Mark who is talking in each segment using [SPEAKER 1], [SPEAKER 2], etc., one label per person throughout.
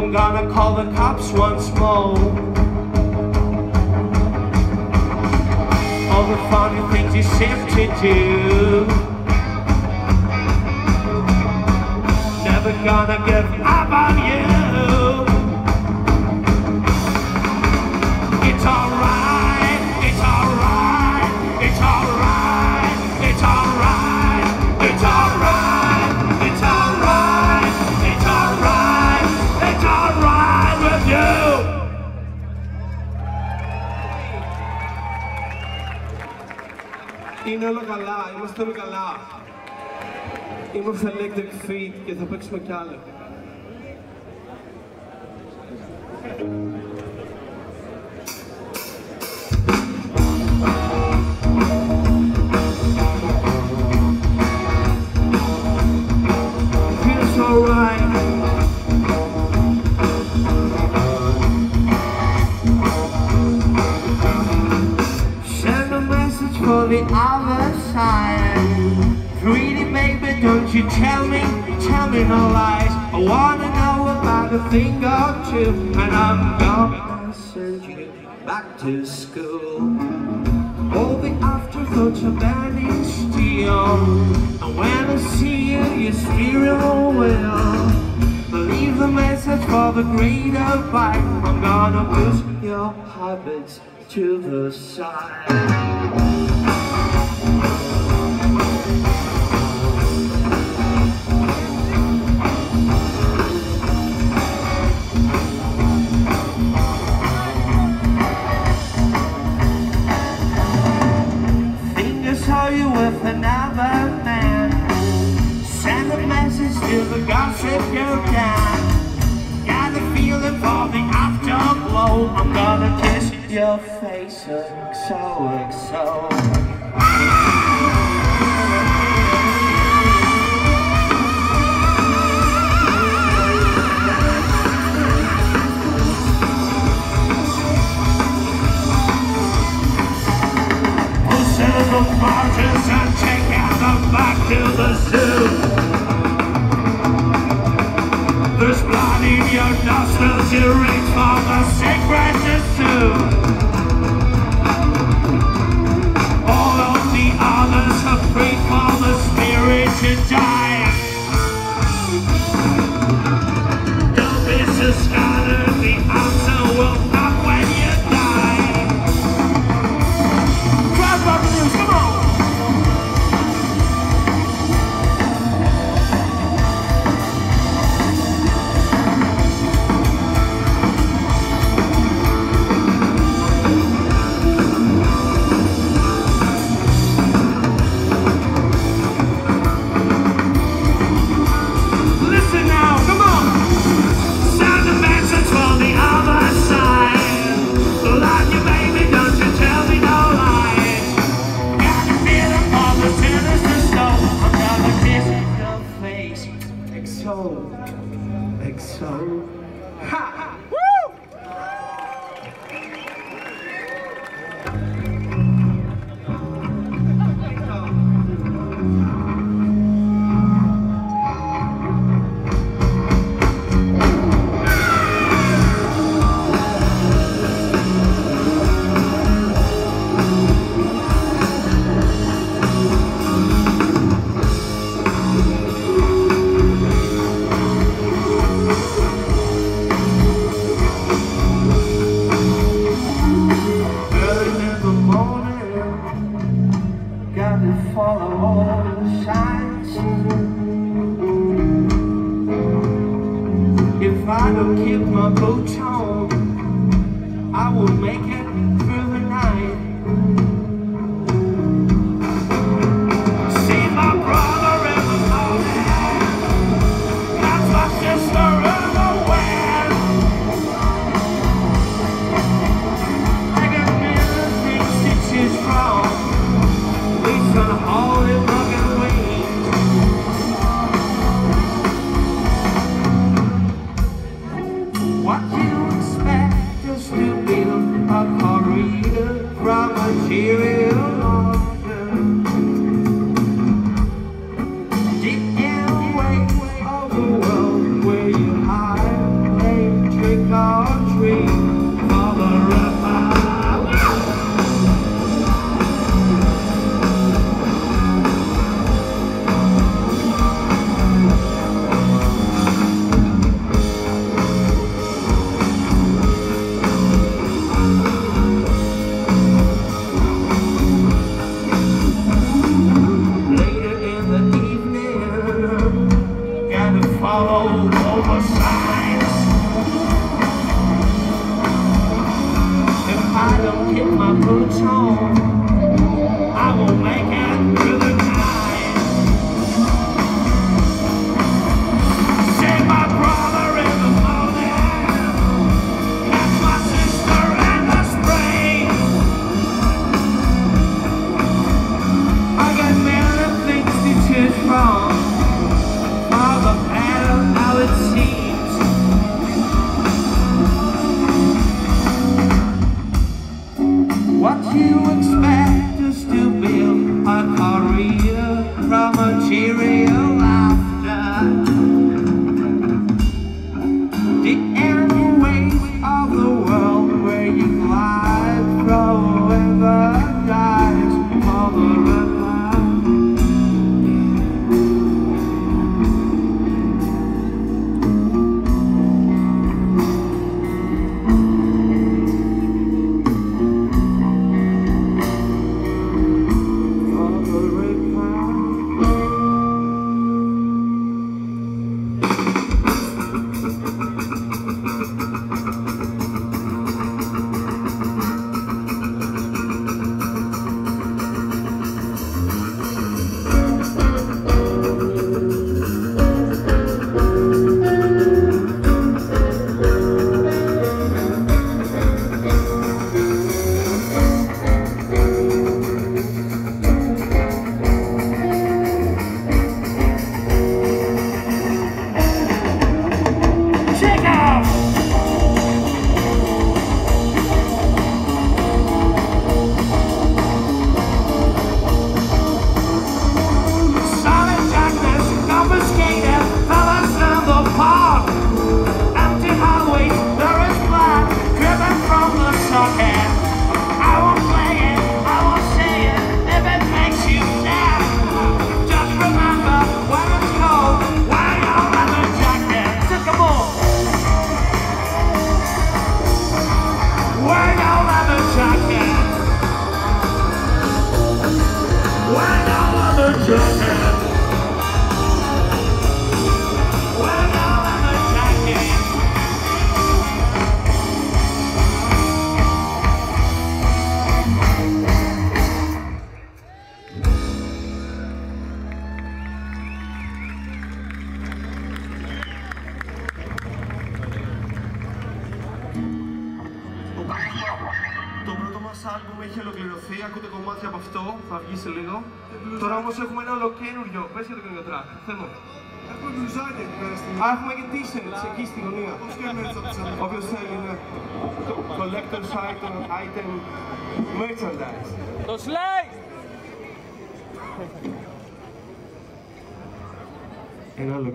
[SPEAKER 1] I'm gonna call the cops once more. All the funny things you seem to do. Never gonna give up on you.
[SPEAKER 2] Είναι όλο καλά, είμαστε όλοι καλά. Είμαστε Electric Feet και θα παίξουμε κι άλλο.
[SPEAKER 1] Feels alright. Send a message for the other side. Pretty baby, don't you tell me, tell me no lies. I wanna know about a thing or two, and I'm gonna send you back to school. All the afterthoughts are burning steel. And when I see you, your stereo will. Leave the message for the greater fight. I'm gonna push your habits to the side. You with another man. Send a message to the gossip girl. Got feeling for the afterglow. I'm gonna kiss your face. The margins and take out the back to the zoo. There's blood in your nostrils, you reach for the secret to. All of the others have prayed for the spirit to die.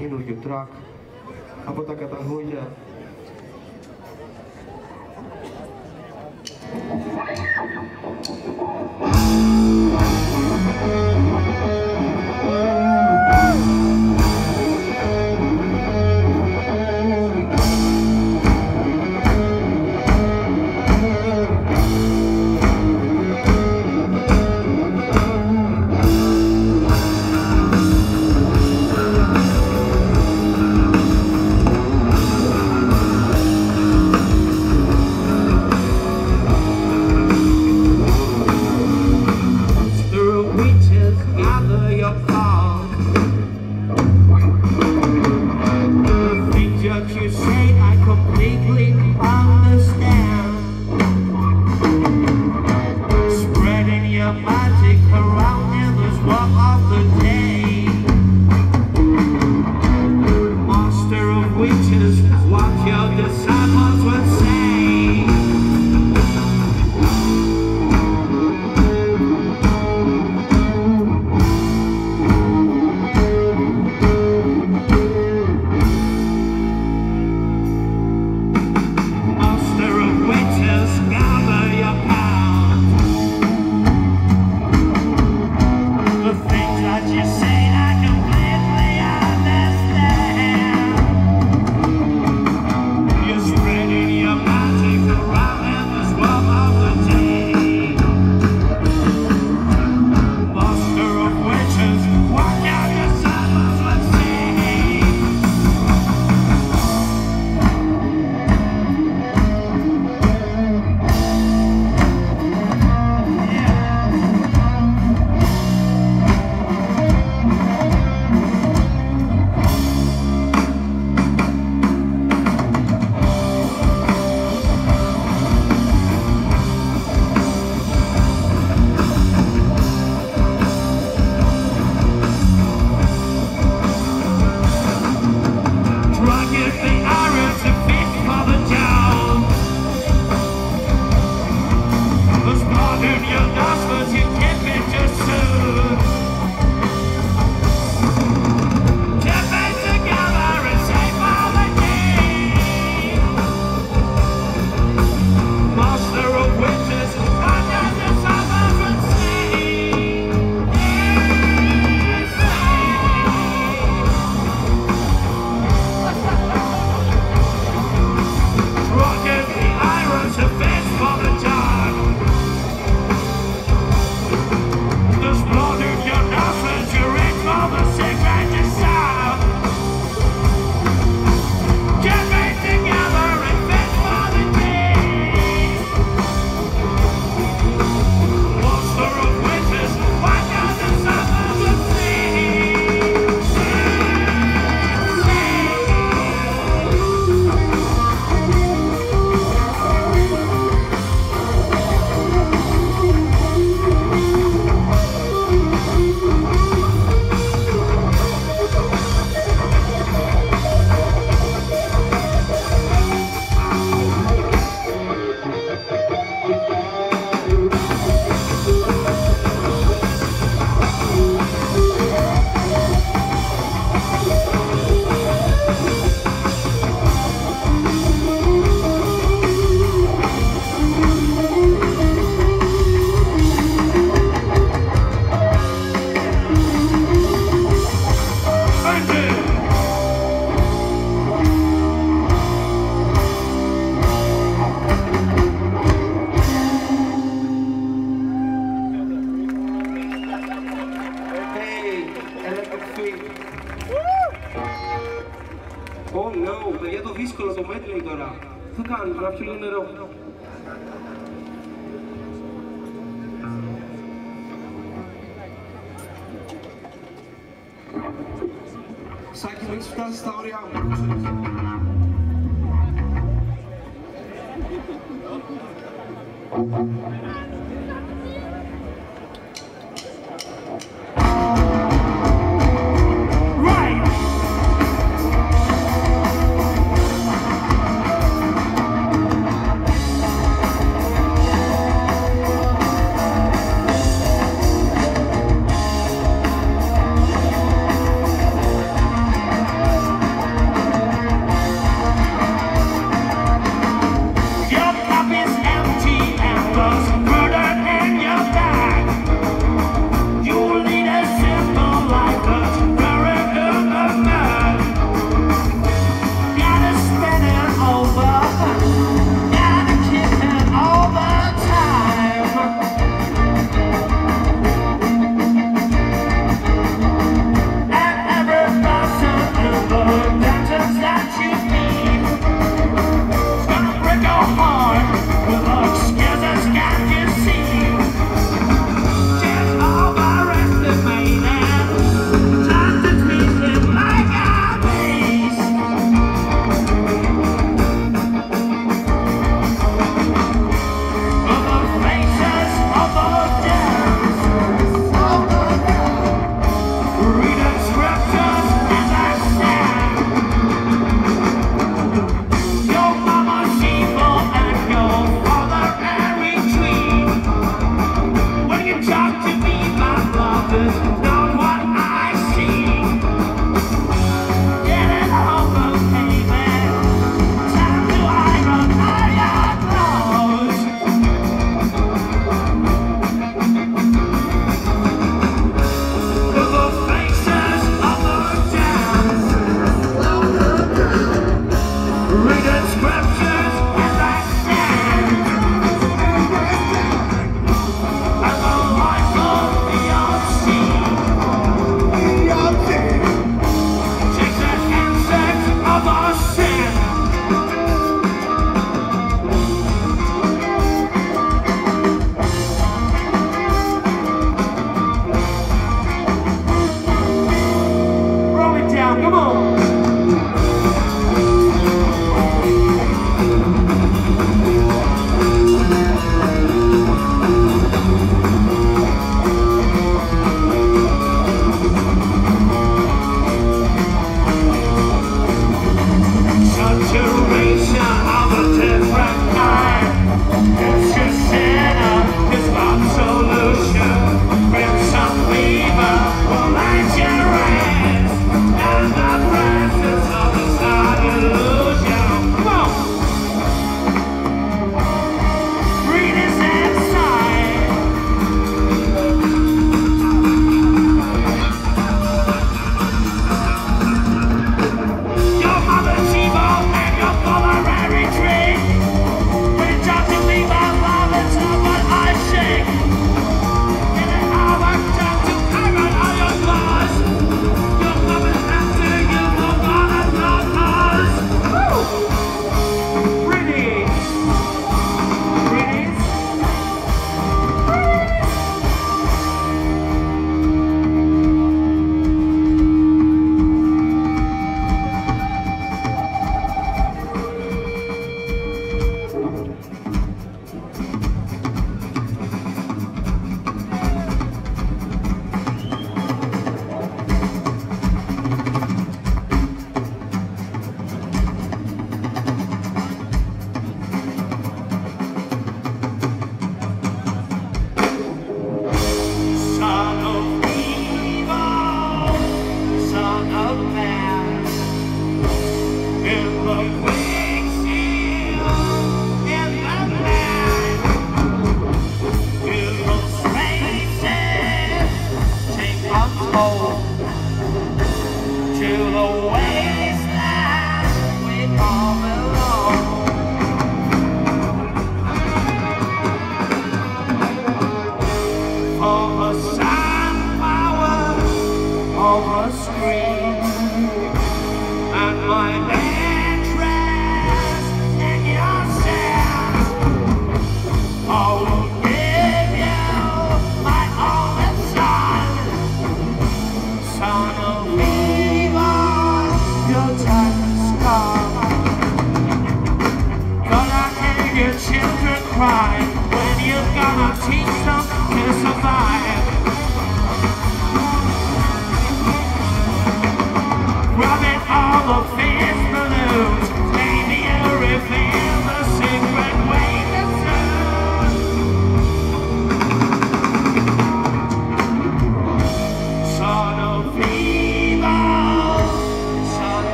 [SPEAKER 1] καινούργιο
[SPEAKER 3] track από
[SPEAKER 1] τα καταγόγια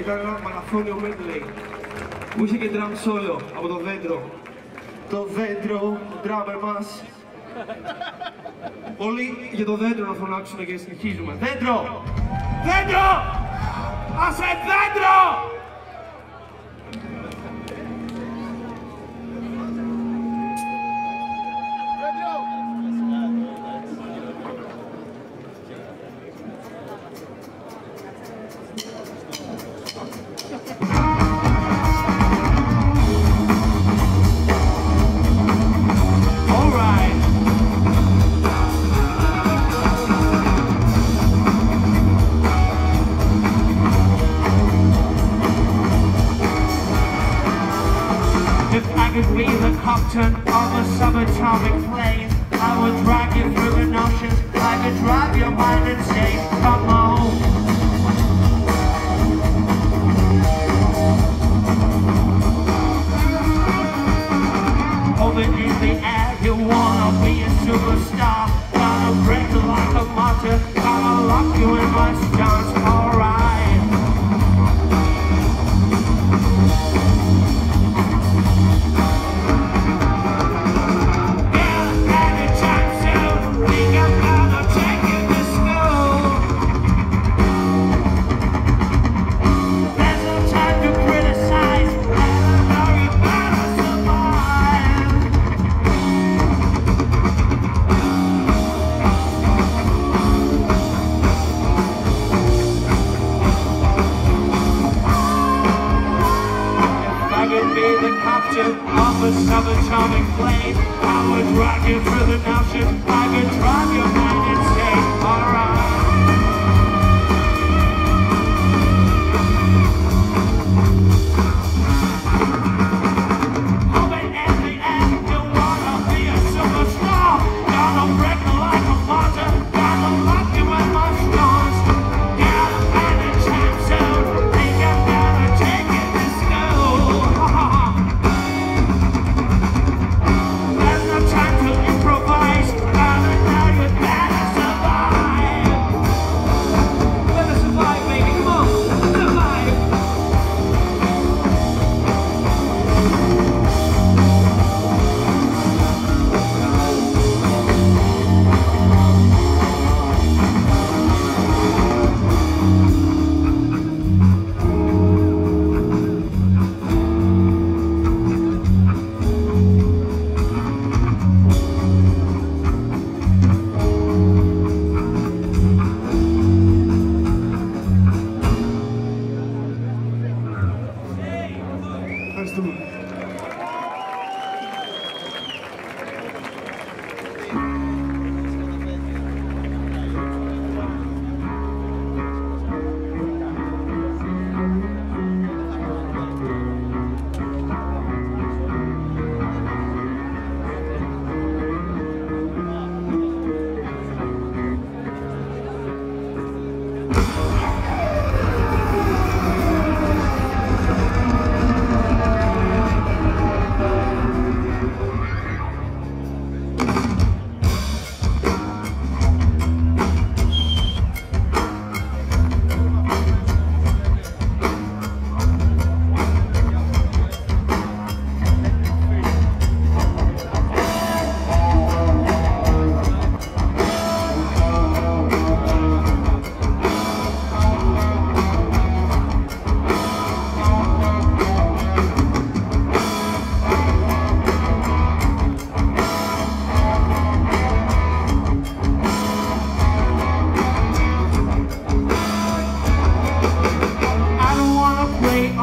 [SPEAKER 1] ήταν ένα μαραθώνιο medley. που είχε και drum solo από το δέντρο. Το δέντρο, ο drummer μας. Όλοι για το δέντρο να φωνάξουν και συνεχίζουμε. Δέντρο! Δέντρο! Άσε δέντρο!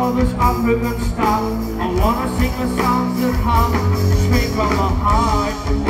[SPEAKER 4] all
[SPEAKER 1] this African stuff I wanna sing the songs that come straight from
[SPEAKER 5] my
[SPEAKER 1] heart.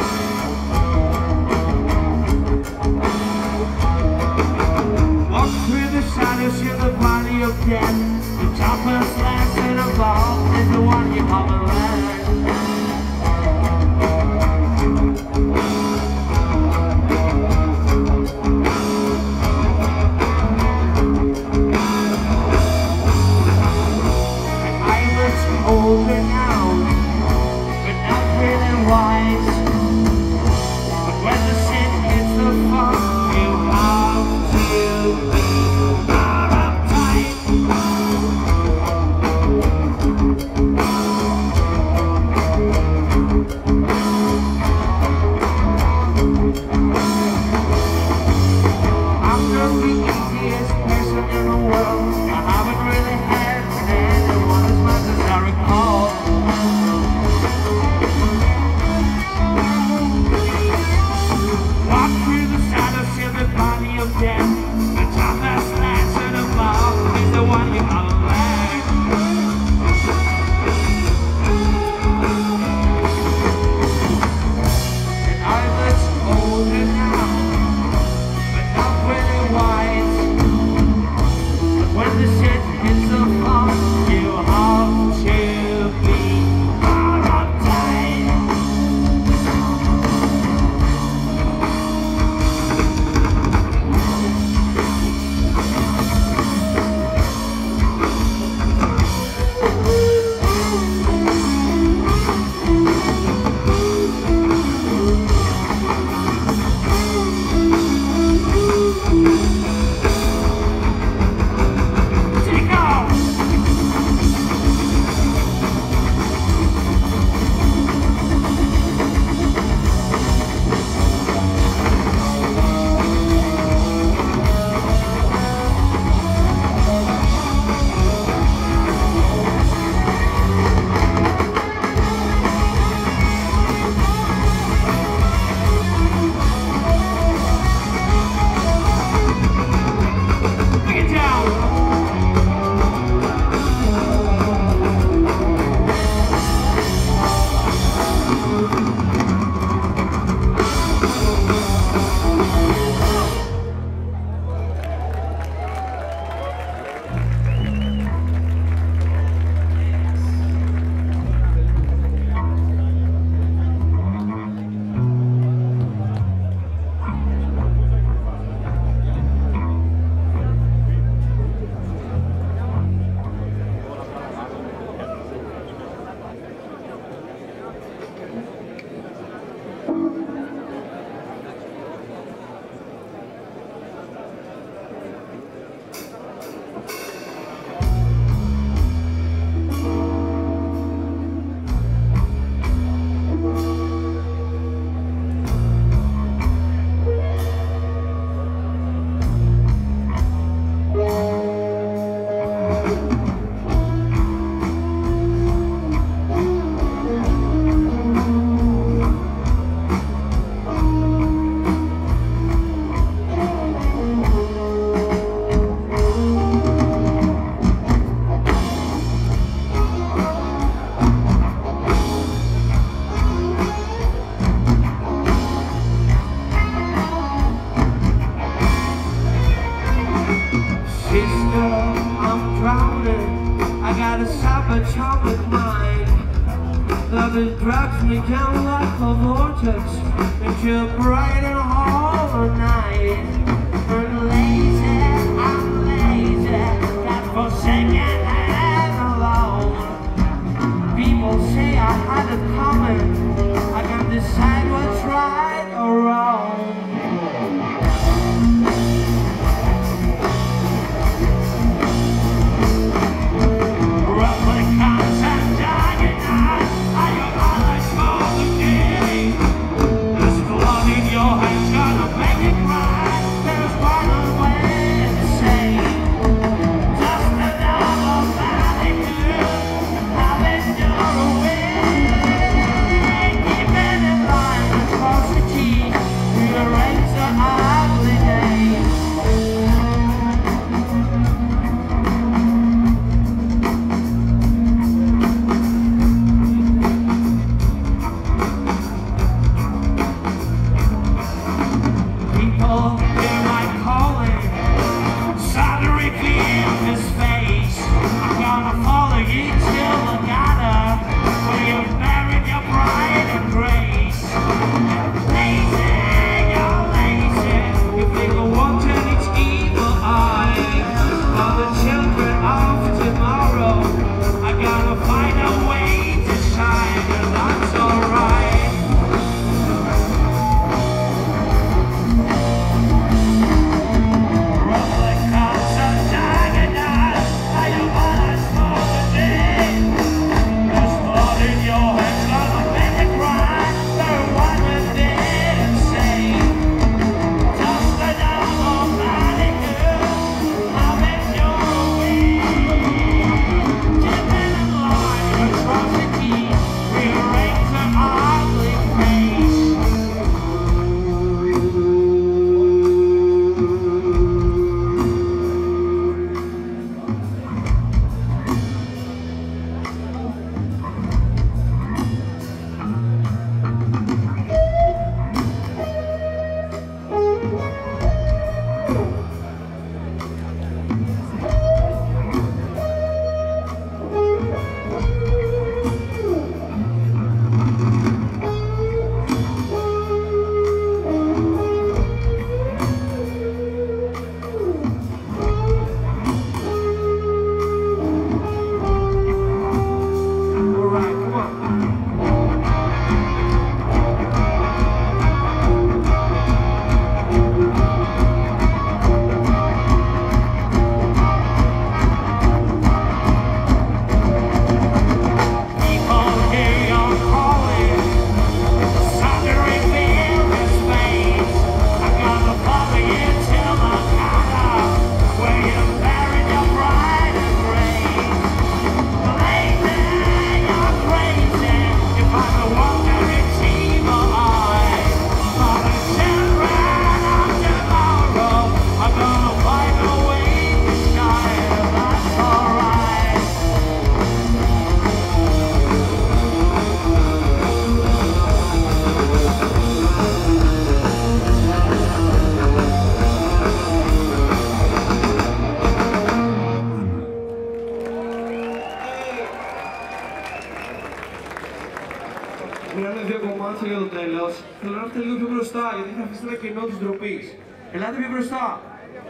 [SPEAKER 1] Ελάτε πιο μπροστά.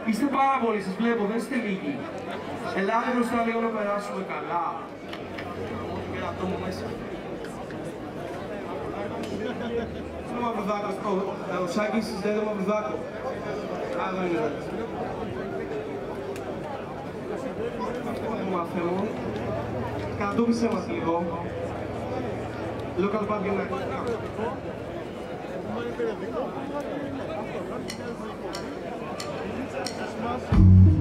[SPEAKER 1] Είστε πάρα πολλοί, σας βλέπω, δεν είστε λίγοι. Ελάτε μπροστά λίγο να περάσουμε καλά. Είναι μαυρουδάκος, ε, ο Σάκης είναι μαυρουδάκο. Α, δεν είναι Μάθε μου, κατούμπισε μας λίγο. Local Bank
[SPEAKER 5] United. Thank you.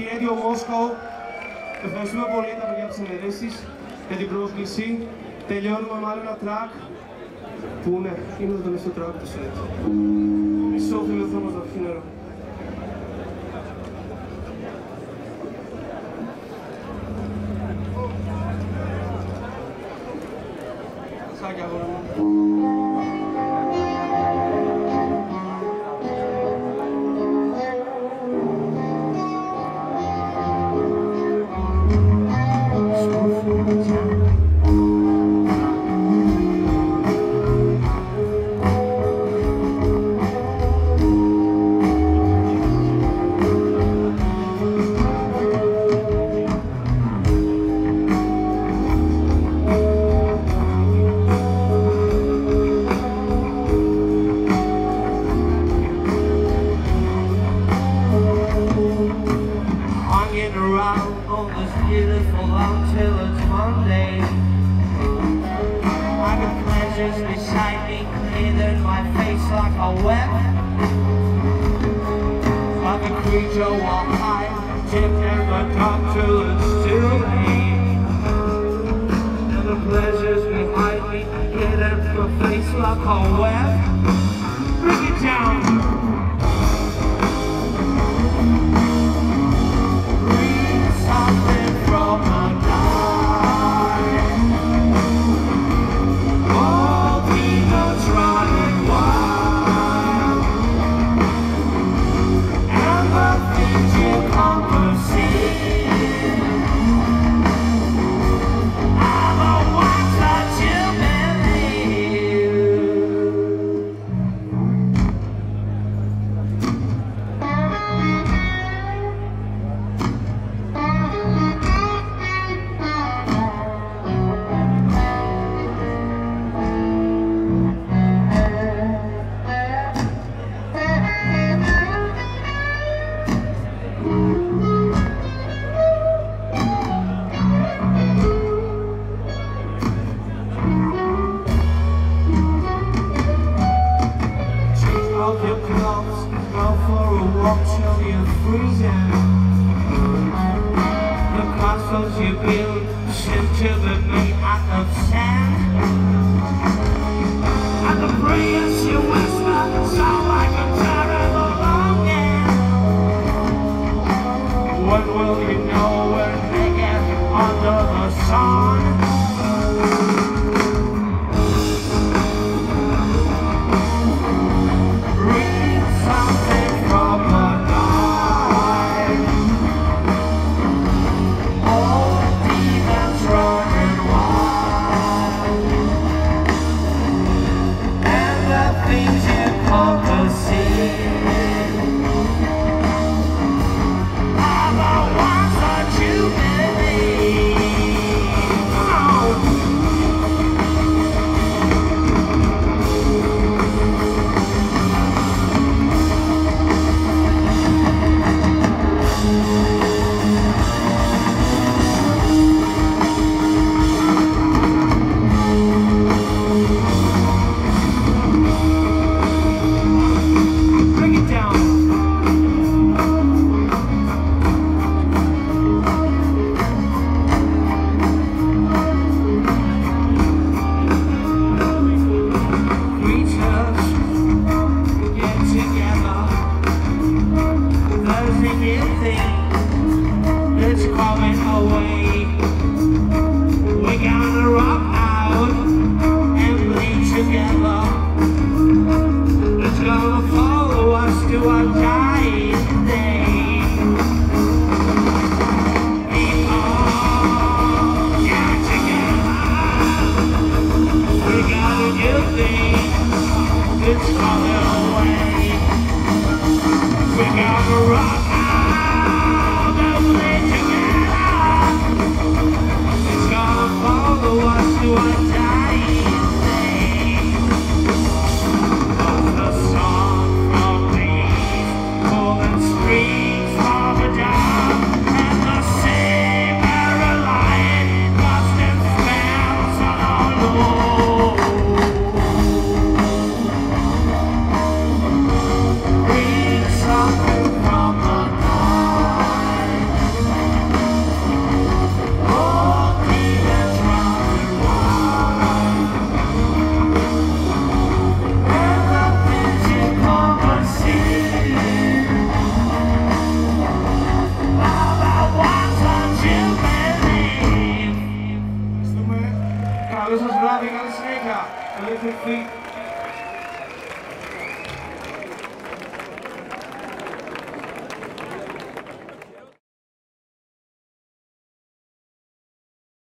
[SPEAKER 6] Και Έντιο Μόσκο, ευχαριστούμε πολύ τα παιδιά της τις για την πρόσκληση. Τελειώνουμε μάλλον ένα τρακ που ναι, είναι το τελευταίο τρακ του σετ. Μισό φιλοθόμος να πιει.
[SPEAKER 1] soldiers beside me Cleared my face like a web. Like a creature walked high Tipped and the till it's still late. And the pleasures behind me Hidden my face like a web. Bring it down.